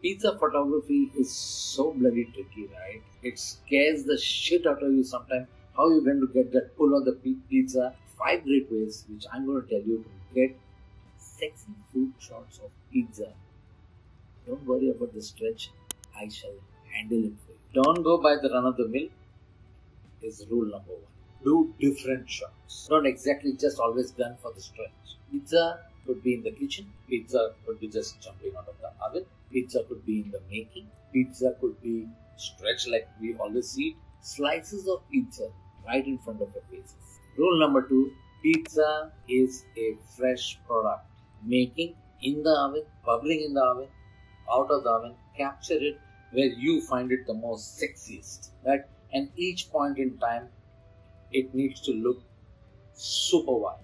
Pizza photography is so bloody tricky, right? It scares the shit out of you sometimes. How you going to get that pull on the pizza? Five great ways, which I'm going to tell you to get sexy food shots of pizza. Don't worry about the stretch. I shall handle it for you. Don't go by the run of the mill. Is rule number one. Do different shots. Don't exactly just always gun for the stretch. Pizza could be in the kitchen. Pizza could be just jumping out of the oven. Pizza could be in the making. Pizza could be stretched like we always see it. Slices of pizza right in front of your faces. Rule number two pizza is a fresh product. Making in the oven, bubbling in the oven, out of the oven, capture it where you find it the most sexiest. Right? And each point in time, it needs to look super wild.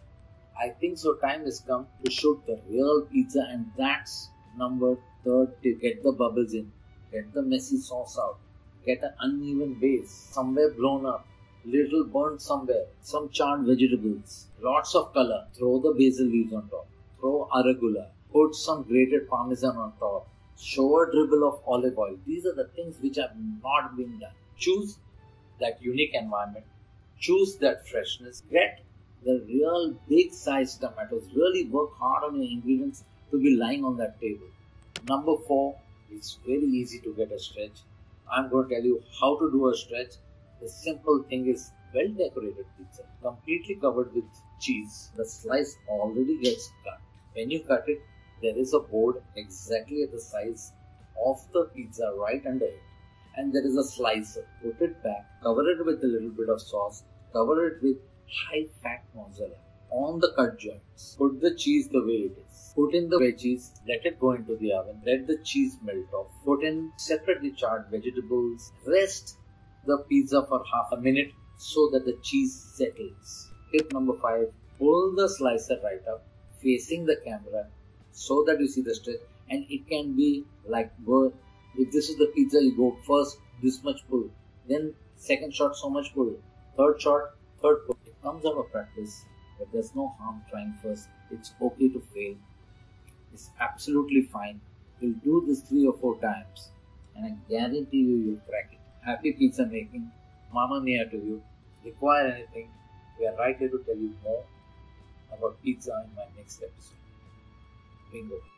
I think so. Time has come to shoot the real pizza, and that's number third to get the bubbles in, get the messy sauce out, get an uneven base, somewhere blown up, little burnt somewhere, some charred vegetables, lots of color. Throw the basil leaves on top, throw arugula, put some grated parmesan on top, show a dribble of olive oil. These are the things which have not been done. Choose that unique environment, choose that freshness, get the real big size tomatoes. Really work hard on your ingredients to be lying on that table. Number four, it's very easy to get a stretch. I'm going to tell you how to do a stretch. The simple thing is well decorated pizza, completely covered with cheese. The slice already gets cut. When you cut it, there is a board exactly at the size of the pizza right under it. And there is a slicer. Put it back, cover it with a little bit of sauce, cover it with high fat mozzarella on the cut joints. Put the cheese the way it is. Put in the veggies, let it go into the oven, let the cheese melt off. Put in separately charred vegetables, rest the pizza for half a minute so that the cheese settles. Tip number five pull the slicer right up, facing the camera so that you see the stretch, and it can be like if this is the pizza, you go first this much pull, then second shot so much pull, third shot, third pull it comes out of practice, but there's no harm trying first. It's okay to fail. It's absolutely fine. You'll do this three or four times, and I guarantee you you'll crack it. Happy pizza making. Mama mia to you. Require anything, we are right here to tell you more about pizza in my next episode. Bingo.